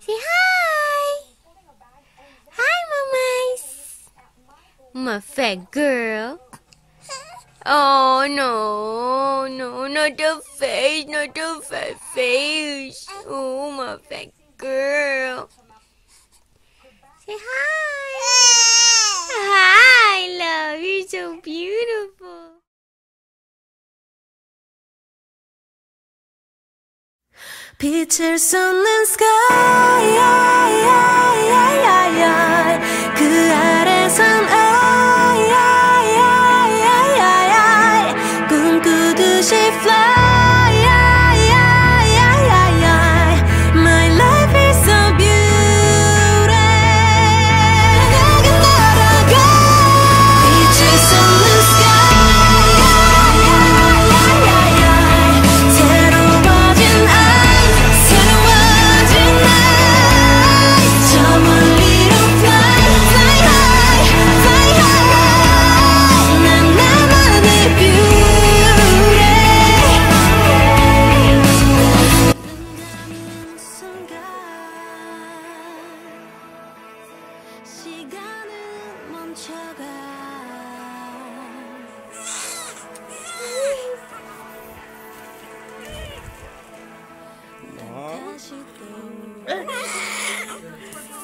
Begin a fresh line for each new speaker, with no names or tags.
Say hi. Hi, mamas. My fat girl. Oh no, no, not the face, not the fat face. Oh, my fat girl. Say hi.
빛을 쏟는 sky 시간은 멈춰가. 난 어? 다시 떠